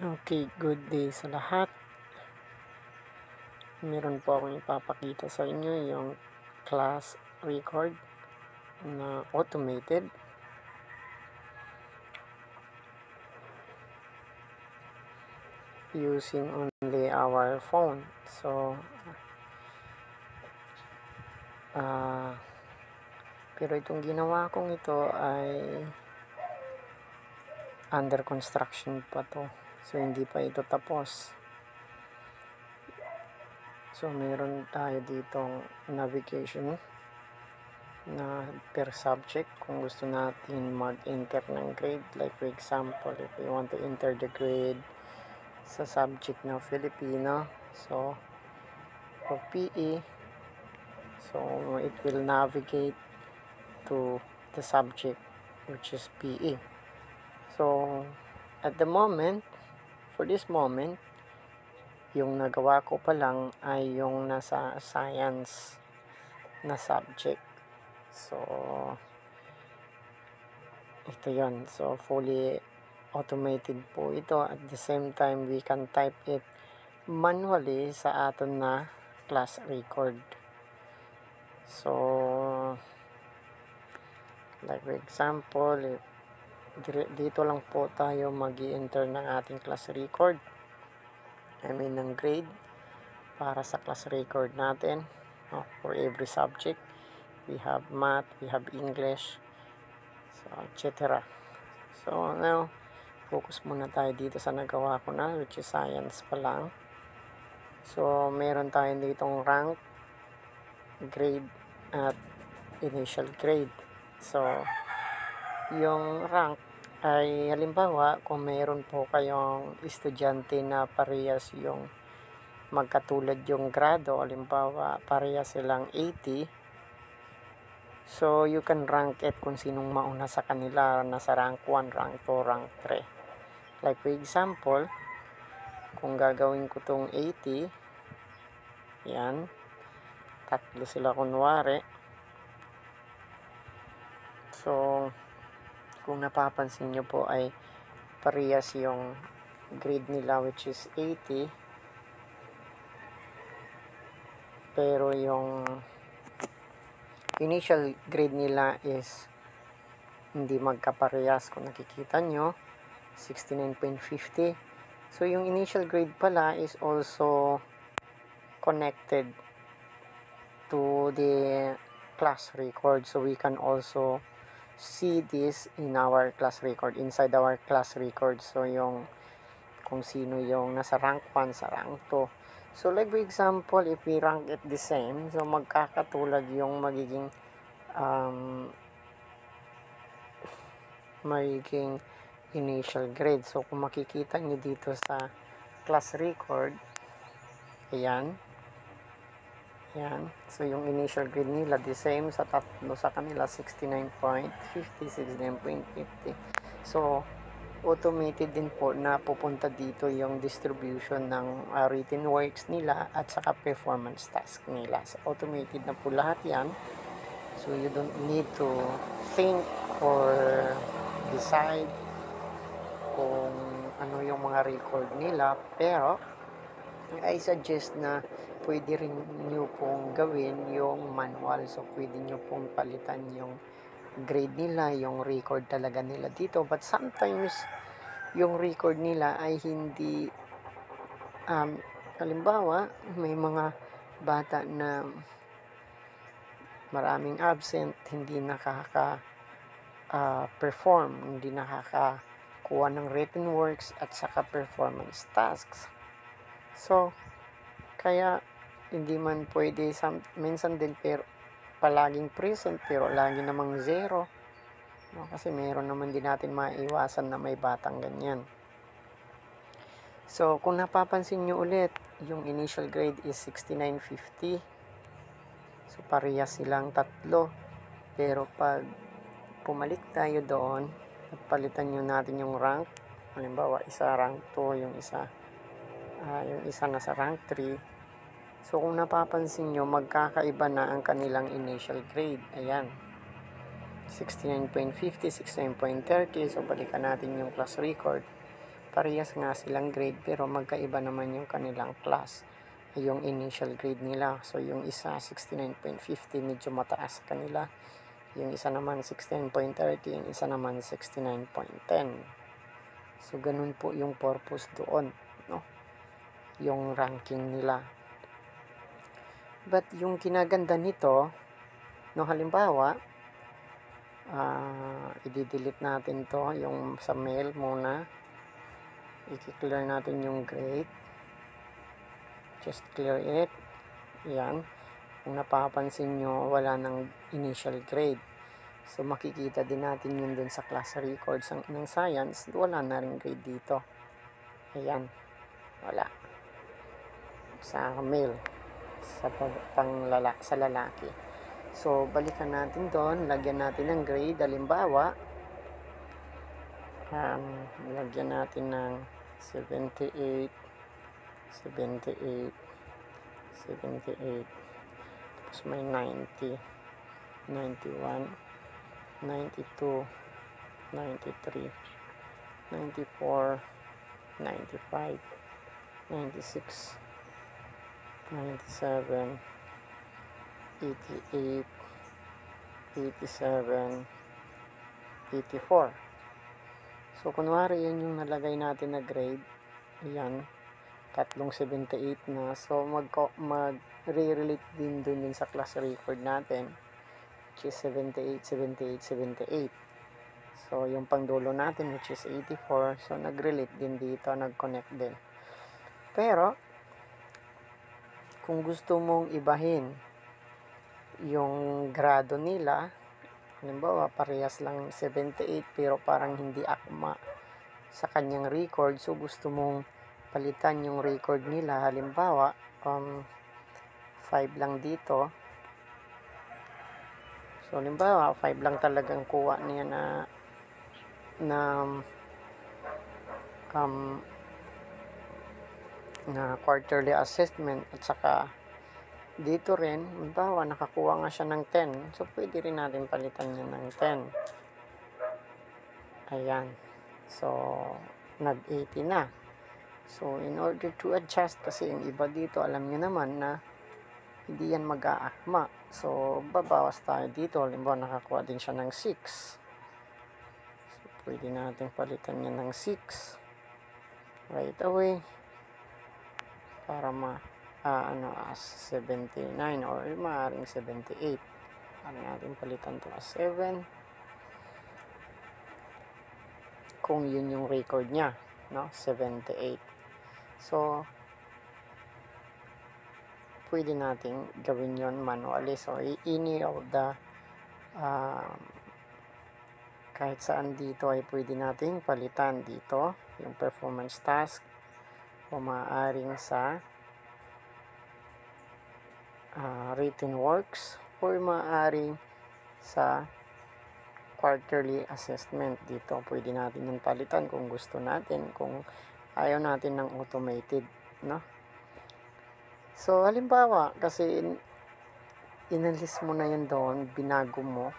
Okay, good day sa lahat. Meron po akong ipapakita sa inyo yung class record na automated. using only our phone. So, uh, pero itong ginawa kong ito ay under construction pa to. So, hindi pa ito tapos. So, meron tayo ditong navigation na per subject kung gusto natin mag-enter ng grade. Like for example, if we want to enter the grade sa subject na Filipino, so for PE, so it will navigate to the subject which is PE. So, at the moment, for this moment, yung nagawa ko pa lang ay yung nasa science na subject. So, ito yon So, fully automated po ito. At the same time, we can type it manually sa aton na class record. So, like for example, if dito lang po tayo mag enter ng ating class record. I mean ng grade para sa class record natin no, for every subject. We have math, we have English so etc so now focus muna tayo dito sa nagawa ko na which is science pa lang. So meron tayo ditong rank grade at initial grade. So yung rank ay halimbawa kung mayroon po kayong estudyante na parehas yung magkatulad yung grado, halimbawa parehas silang 80, so you can rank it kung sinong mauna sa kanila, nasa rank 1, rank 2, rank 3. Like for example, kung gagawin ko tong 80, yan, tatlo sila kunwari, so kung napapansin nyo po ay parehas yung grade nila which is 80 pero yung initial grade nila is hindi magkaparehas kung nakikita nyo 69.50 so yung initial grade pala is also connected to the class record. So we can also see this in our class record, inside our class record. So, yung kung sino yung nasa rank 1 sa rank 2. So, like for example, if we rank it the same, so magkakatulad yung magiging um, magiging initial grade. So, kung makikita nyo dito sa class record, ayan, yan. So, yung initial grade nila, the same sa tatlo sa kanila, 69.50, 69.50. So, automated din po na pupunta dito yung distribution ng uh, written works nila at saka performance task nila. So, automated na po lahat yan. So, you don't need to think or decide kung ano yung mga record nila. Pero, I suggest na pwede rin nyo pong gawin yung manual. So, pwede nyo pong palitan yung grade nila, yung record talaga nila dito. But sometimes, yung record nila ay hindi, um, halimbawa, may mga bata na maraming absent, hindi nakaka uh, perform, hindi nakakakuha ng written works at saka performance tasks. So, kaya hindi man pwede some, minsan din pero palaging present pero lagi namang zero. No, kasi meron naman din natin maiwasan na may batang ganyan. So, kung napapansin nyo ulit, yung initial grade is 6950. So, parehas silang tatlo. Pero pag pumalik tayo doon, at palitan nyo natin yung rank, halimbawa, isa rank 2, yung isa uh, yung isa na sa rank 3 so kung napapansin nyo magkakaiba na ang kanilang initial grade. Ayan. 69.50 69.30 so balikan natin yung class record. Parehas nga silang grade pero magkaiba naman yung kanilang class. Yung initial grade nila. So yung isa 69.50 medyo mataas kanila. Yung isa naman 69.30 yung isa naman 69.10 so ganun po yung purpose doon no yung ranking nila. But yung kinaganda nito no halimbawa uh, i-delete natin to yung sa mail muna. I-clear natin yung grade. Just clear it. Yan. Kung napapansin nyo wala ng initial grade. So makikita din natin yun dun sa class records ng, ng science. Wala na rin grade dito. Ayan. Wala sa male sa pang lala, sa lalaki. So balikan natin doon. Lagyan natin ng grade. Halimbawa um, lagyan natin ng 78 78 78 tapos may 90 91 92 93 94 95 96 97 88 87 84 So, kunwari, yan yung nalagay natin na grade. Ayan. Tatlong 78 na. So, mag-re-relate din dun yun sa class record natin. Which is 78, 78, 78. So, yung pangdulo natin, which is 84. So, nag-relate din dito. Nag-connect din. Pero, kung gusto mong ibahin yung grado nila, Halimbawa, parehas lang 78 pero parang hindi akma sa kanyang record. So, gusto mong palitan yung record nila. Halimbawa, um, 5 lang dito. So, halimbawa, 5 lang talagang kuha niya na na um, na quarterly assessment at saka dito rin, bawa nakakuha nga siya ng 10. So, pwede rin natin palitan niya ng 10. Ayan. So, nag-80 na. So, in order to adjust, kasi yung iba dito, alam niyo naman na hindi yan mag-aakma. So, babawas tayo dito. Halimbawa, nakakuha din siya ng 6. So, pwede natin palitan niya ng 6. Right away. Para ma uh, ano as 79 or maaaring 78 ano natin palitan to as 7 kung yun yung record niya no? 78 so pwede nating gawin yon manually. So any of the um, kahit saan dito ay pwede nating palitan dito yung performance task o maaaring sa uh, written works or maaari sa quarterly assessment. Dito pwede natin yung palitan kung gusto natin kung ayaw natin ng automated no? So halimbawa kasi in, inalis mo na yun doon binago mo.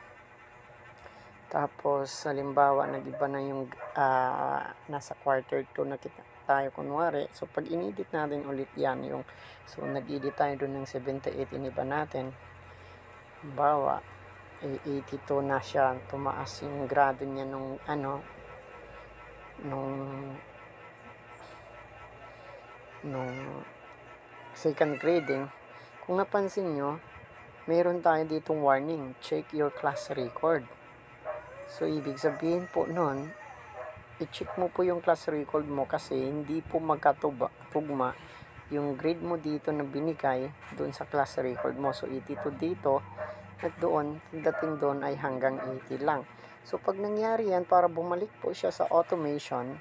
Tapos halimbawa nagiba na yung uh, nasa quarter 2 na kita tayo kunwari. So, pag inedit natin ulit yan, yung, so, nag-edit tayo dun ng 78, iniba natin. Bawa, 82 na siya, tumaas yung grado niya nung, ano, nung, nung second grading. Kung napansin nyo, meron tayo ditong warning, check your class record. So, ibig sabihin po nun, i-check mo po yung class record mo kasi hindi po magkatugma yung grade mo dito na binigay doon sa class record mo. So, 82 dito at doon, dating doon ay hanggang 80 lang. So, pag nangyari yan, para bumalik po siya sa automation,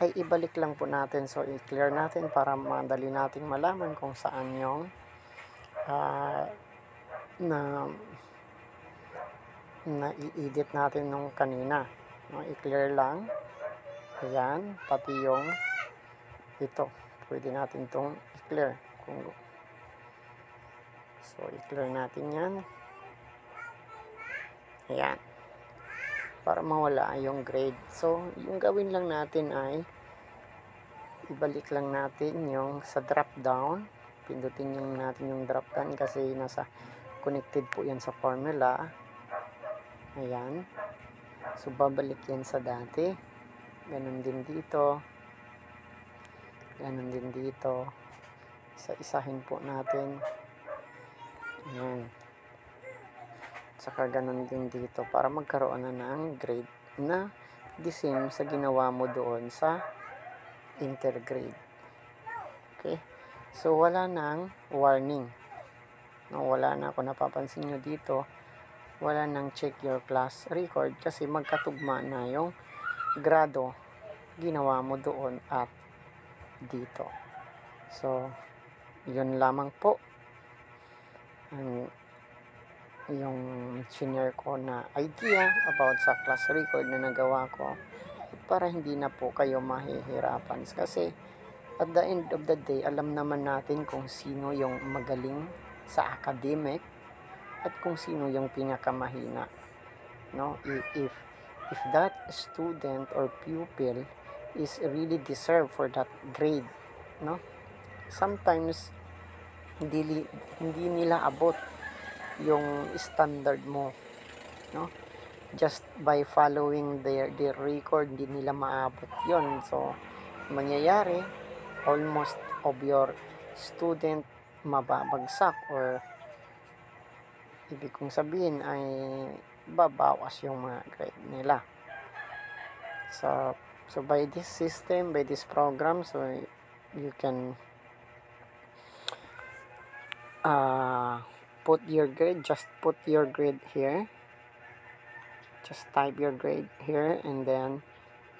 ay ibalik lang po natin. So, i-clear natin para madali nating malaman kung saan yung uh, na na i-edit natin nung kanina no, i-clear lang ayan pati yung ito pwede natin tong i-clear kung so i-clear natin yan ayan para mawala yung grade. So, yung gawin lang natin ay ibalik lang natin yung sa drop down. Pindutin yung natin yung drop down kasi nasa connected po yan sa formula. Ayan. So, babalik yan sa dati. Ganon din dito. Ganon din dito. Isa-isahin po natin. Ayan. Saka ganun din dito para magkaroon na ng grade na the same sa ginawa mo doon sa intergrade. Okay? So, wala nang warning. No, wala na ako napapansin nyo dito. Wala nang check your class record kasi magkatugma na yung grado ginawa mo doon at dito. So, yun lamang po. Ang yung senior ko na idea about sa class record na nagawa ko para hindi na po kayo mahihirapan kasi at the end of the day alam naman natin kung sino yung magaling sa academic at kung sino yung pinakamahina no? If if, that student or pupil is really deserve for that grade no? Sometimes hindi hindi nila abot yung standard mo no? Just by following their their record hindi nila maabot yon so mangyayari almost of your student mababagsak or ibig kong sabihin ay babawas yung mga grade nila. So so by this system by this program so you can uh, put your grade just put your grade here. Just type your grade here and then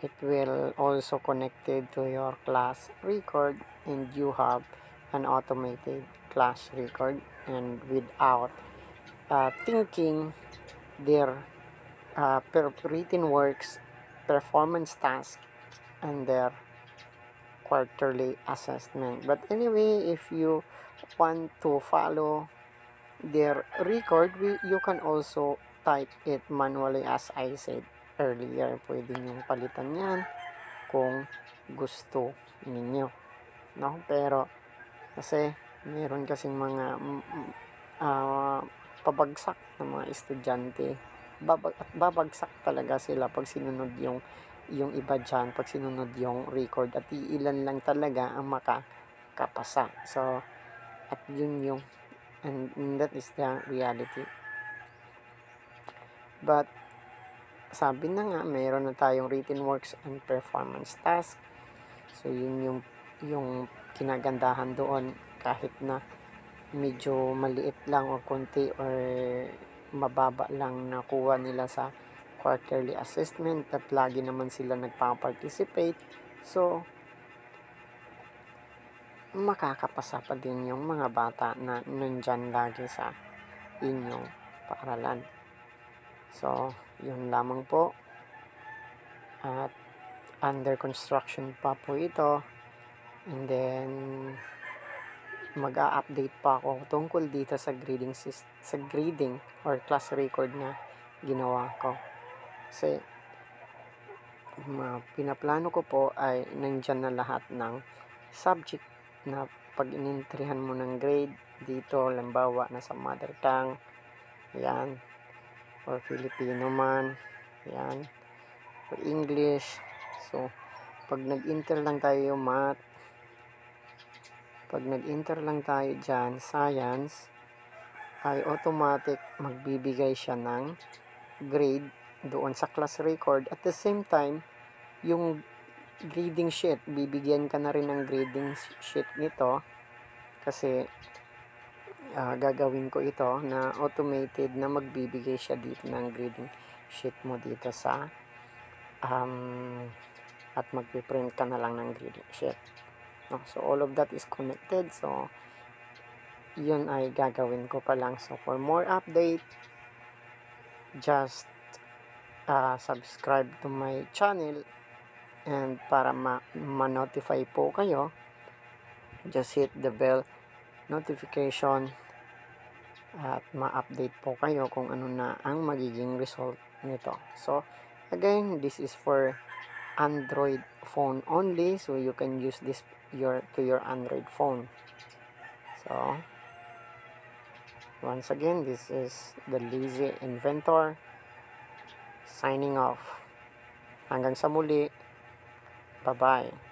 it will also connected to your class record and you have an automated class record and without uh, thinking their uh, written works performance task and their quarterly assessment but anyway if you want to follow their record, we, you can also type it manually as I said earlier. Pwede nyo palitan yan kung gusto ninyo. No? Pero, kasi, meron kasing mga uh, pabagsak ng mga estudyante. Babag, at babagsak talaga sila pag sinunod yung yung iba dyan, pag sinunod yung record at iilan lang talaga ang makakapasa. So, at yun yung and that is the reality but sabi na nga mayroon na tayong written works and performance task so yun yung yung kinagandahan doon kahit na medyo maliit lang o konti or mababa lang nakuha nila sa quarterly assessment at lagi naman sila nagpa-participate so makakapasa pa din yung mga bata na nandyan lagi sa inyong paaralan. So, yun lamang po. At under construction pa po ito. And then, mag-a-update pa ako tungkol dito sa grading sa grading or class record na ginawa ko. Kasi, ma, pinaplano ko po ay nandyan na lahat ng subject na pag inintrihan mo ng grade dito, lambawa na sa mother tongue, yan, or Filipino man, yan, or English, so, pag nag-enter lang tayo math, pag nag-enter lang tayo dyan, science, ay automatic magbibigay siya ng grade doon sa class record. At the same time, yung grading sheet. Bibigyan ka na rin ng grading sheet nito kasi uh, gagawin ko ito na automated na magbibigay siya dito ng grading sheet mo dito sa um, at magpiprint ka na lang ng grading sheet. No? So, all of that is connected. So, yun ay gagawin ko pa lang. So, for more update, just uh, subscribe to my channel and para ma-notify ma po kayo just hit the bell notification at ma-update po kayo kung ano na ang magiging result nito so Again, this is for Android phone only, so you can use this your to your Android phone. So, once again, this is the Lazy Inventor signing off. Hanggang sa muli. Bye-bye.